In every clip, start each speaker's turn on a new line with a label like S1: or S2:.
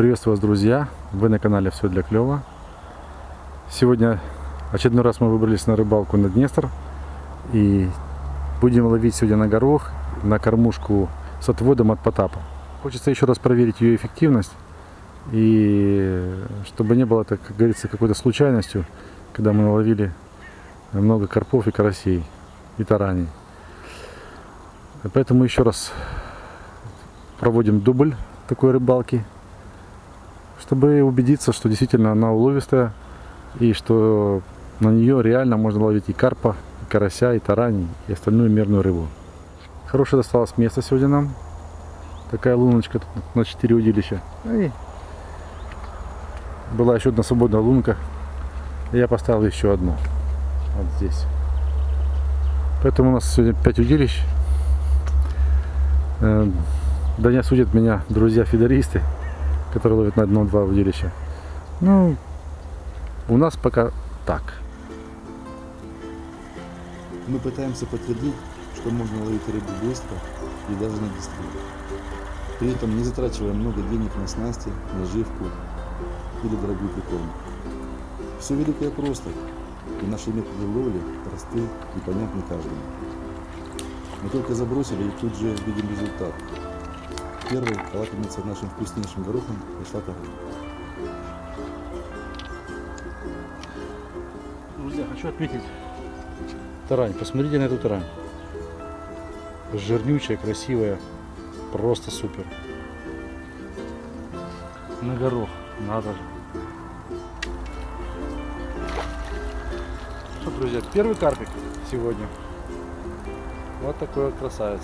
S1: Приветствую вас, друзья! Вы на канале Все для клёва. Сегодня очередной раз мы выбрались на рыбалку на Днестр. И будем ловить сегодня на горох, на кормушку с отводом от Потапа. Хочется еще раз проверить ее эффективность. И чтобы не было, так, как говорится, какой-то случайностью, когда мы наловили много карпов и карасей и тараней. Поэтому еще раз проводим дубль такой рыбалки, чтобы убедиться, что действительно она уловистая и что на нее реально можно ловить и карпа, и карася, и тарань, и остальную мерную рыбу. Хорошее досталось место сегодня нам. Такая луночка тут на 4 удилища. И была еще одна свободная лунка. Я поставил еще одну. Вот здесь. Поэтому у нас сегодня 5 удилищ. Э, да не осудят меня друзья-фидеристы, которые ловят на одно-два удилища. Ну, у нас пока так.
S2: Мы пытаемся подтвердить, что можно ловить рыбу быстро и даже на дистрибуторе. При этом не затрачивая много денег на снасти, наживку или дорогую прикормку. Все великое просто, и наши методы ловли просты и понятны каждому. Мы только забросили и тут же видим результат. Первой полакомиться нашим вкуснейшим горохом пришла корова.
S1: Друзья, хочу отметить тарань. Посмотрите на эту тарань. Жирнючая, красивая. Просто супер. На горох. Надо же. Что, друзья, первый карпик сегодня. Вот такой вот красавец.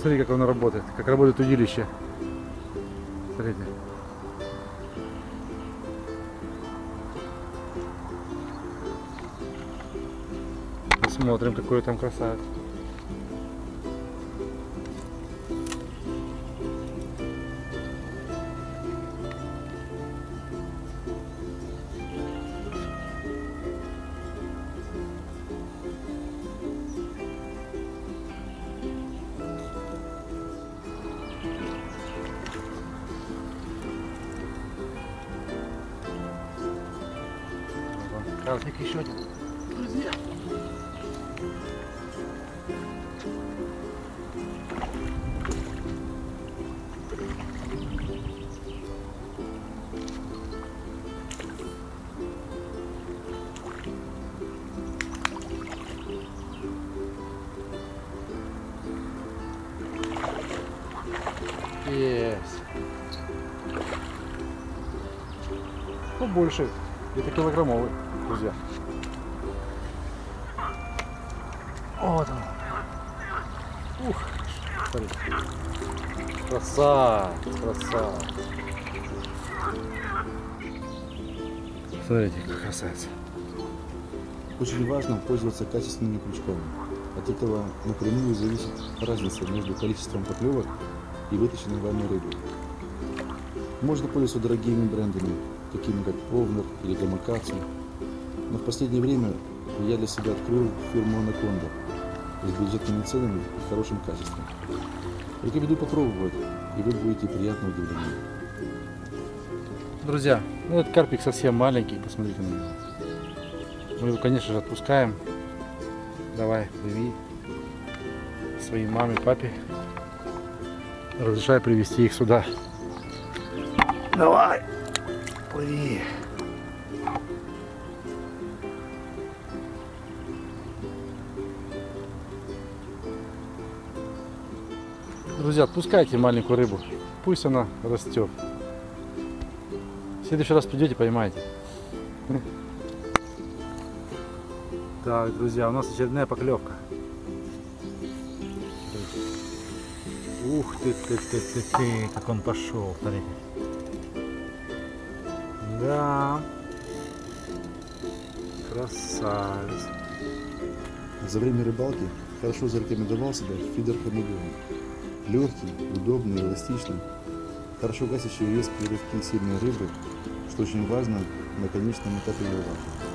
S1: Посмотри, как он работает, как работает удилище. Смотрите. Посмотрим, какой там красавец. Красник еще один. Друзья. Есть. Побольше. Это килограммовый, друзья. Вот он. Ух, смотрите. Красавец, красавец. Смотрите, как красавец.
S2: Очень важно пользоваться качественными крючками. От этого напрямую зависит разница между количеством поклевок и вытащенной вами рыбы. Можно пользоваться дорогими брендами, такими как Овнер или Гамакацу, но в последнее время я для себя открыл фирму Анаконда с бюджетными ценами и хорошим качеством. Рекомендую попробовать, и вы будете приятно удивлены.
S1: Друзья, ну этот карпик совсем маленький, посмотрите на него. Мы его, конечно же, отпускаем. Давай, плыви своей маме, папе. Разрешаю привести их сюда. Давай, плыви. Друзья, отпускайте маленькую рыбу. Пусть она растет. В следующий раз придете, поймаете. Так, друзья, у нас очередная поклевка. Ух ты, ты, ты, ты, ты, как он пошел, смотрите. Да. Красавец.
S2: За время рыбалки хорошо зарекомендовал себя фидер хамелеон. Легкий, удобный, эластичный, хорошо гасящий вес при рывке сильной рыбы, что очень важно на конечном этапе рыбалки.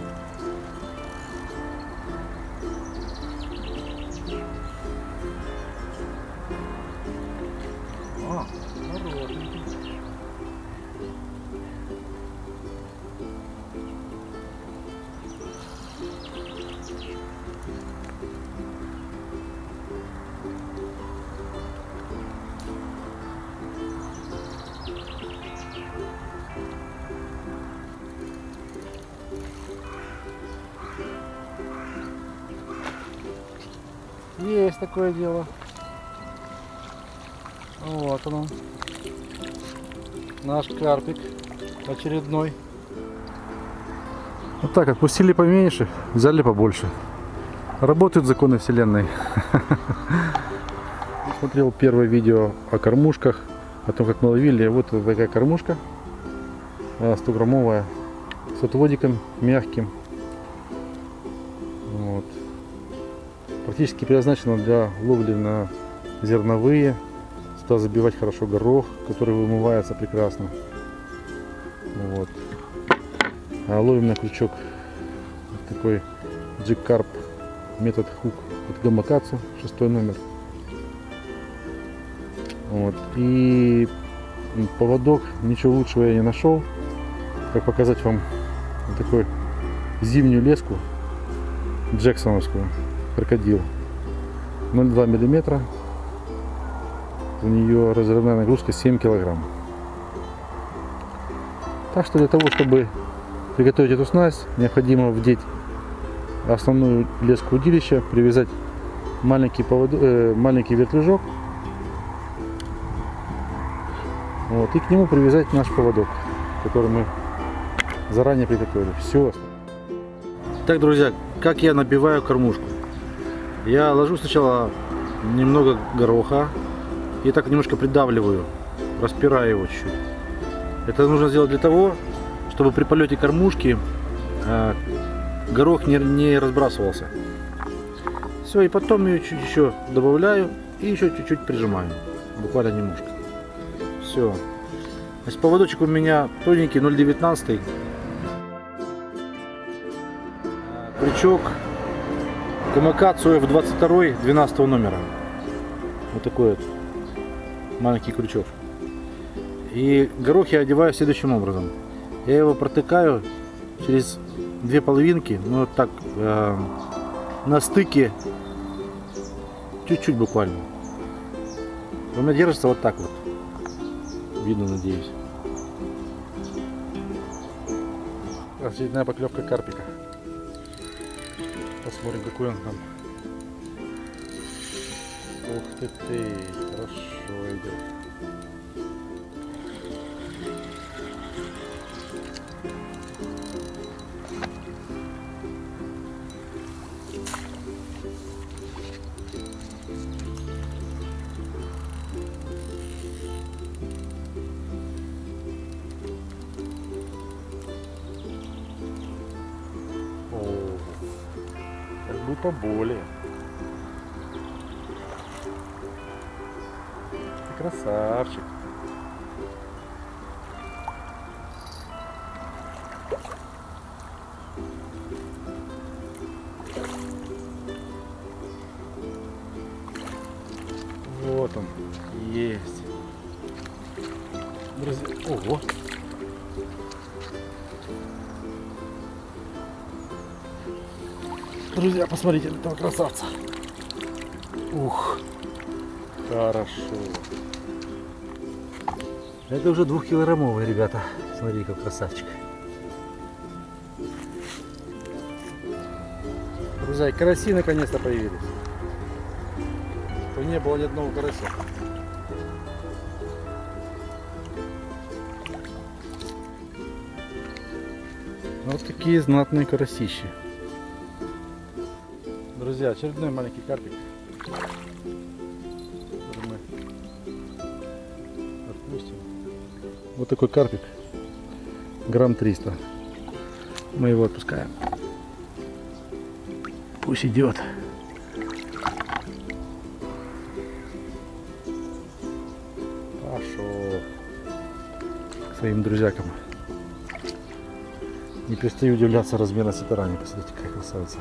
S1: Есть такое дело. Вот он. Наш карпик очередной. Вот так, отпустили поменьше, взяли побольше. Работают законы вселенной. Смотрел первое видео о кормушках, о том, как мы ловили. Вот такая кормушка, 100-граммовая, с отводиком мягким. Практически предназначена для ловли на зерновые. Сюда забивать хорошо горох, который вымывается прекрасно. Вот. А ловим на крючок такой джиккарп метод хук от Гамакацу, шестой номер. Вот. И поводок, ничего лучшего я не нашел. Как показать вам вот такую зимнюю леску Джексоновскую, крокодил. 0,2 миллиметра. У нее разрывная нагрузка 7 килограмм. Так что для того, чтобы приготовить эту снасть, необходимо вдеть основную леску удилища, привязать маленький, поводу, э, маленький вертлюжок вот, и к нему привязать наш поводок, который мы заранее приготовили. Все. Так, друзья, как я набиваю кормушку? Я ложу сначала немного гороха и так немножко придавливаю, распираю его чуть-чуть. Это нужно сделать для того, чтобы при полете кормушки э, горох не, не разбрасывался. Все, и потом ее чуть еще добавляю и еще чуть-чуть прижимаю. Буквально немножко. Все. Значит, поводочек у меня тоненький 0,19. Крючок Камакацу F22 12 номера. Вот такой вот маленький крючок. И горох я одеваю следующим образом. Я его протыкаю через две половинки, ну вот так, э, на стыке, чуть-чуть буквально. У меня держится вот так вот. Видно, надеюсь. Очередная поклевка карпика. Посмотрим, какой он там. Ух ты ты, хорошо идет. Бы поболее. Ты красавчик. Друзья, посмотрите на этого красавца. Ух, хорошо. Это уже двухкилограммовый, ребята. Смотри, как красавчик. Друзья, караси наконец-то появились. То не было ни одного карася. Вот такие знатные карасищи. Друзья, очередной маленький карпик. который мы отпустим. Вот такой карпик. Грамм 300. Мы его отпускаем. Пусть идет. Пошел к своим друзьякам. Не перестаю удивляться размерности тарани. Посмотрите, какая красавица.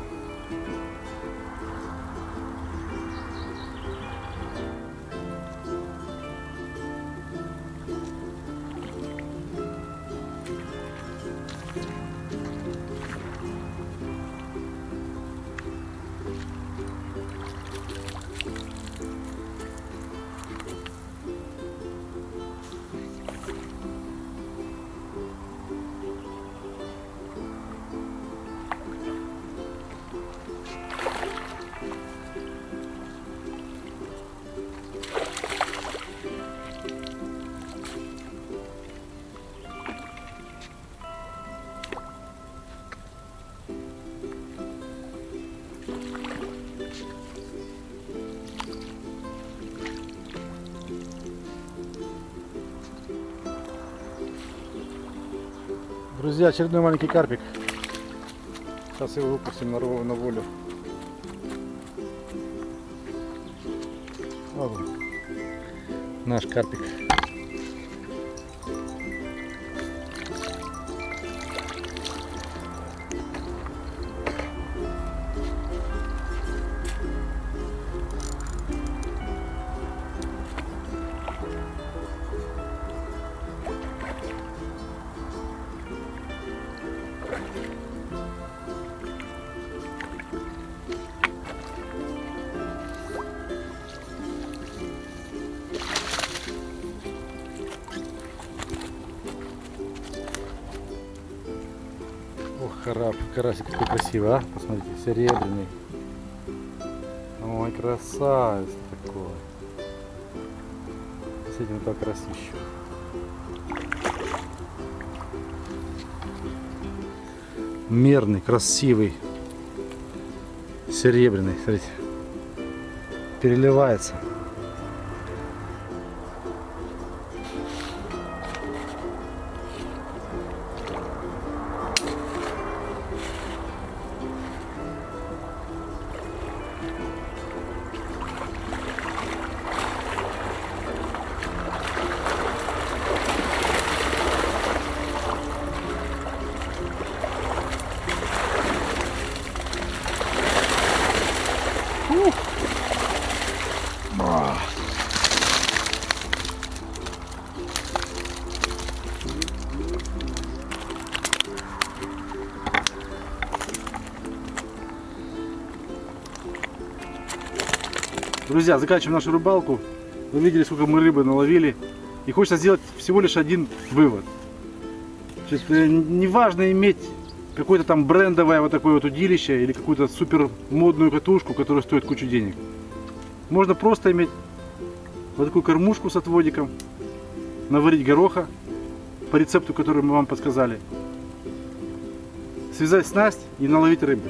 S1: Друзья, очередной маленький карпик. Сейчас его выпустим на, на волю. Вот он. Наш карпик. Карап, карасик какой красивый, а? Посмотрите, серебряный. Ой, красавец такой. С этим так красище. Мерный, красивый. Серебряный, смотрите. Переливается. Друзья, заканчиваем нашу рыбалку. Вы видели, сколько мы рыбы наловили. И хочется сделать всего лишь один вывод. Значит, э, не важно иметь какое-то там брендовое вот такое вот удилище или какую-то супер модную катушку, которая стоит кучу денег. Можно просто иметь вот такую кормушку с отводиком, наварить гороха по рецепту, который мы вам подсказали, связать снасть и наловить рыбы.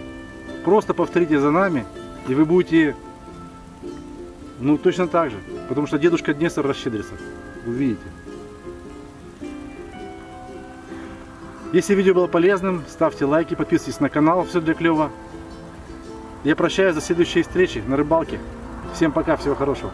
S1: Просто повторите за нами, и вы будете ну, точно так же. Потому что дедушка Днестр расщедрится. Увидите. Если видео было полезным, ставьте лайки, подписывайтесь на канал. Все для клёва. Я прощаюсь до следующей встречи на рыбалке. Всем пока, всего хорошего.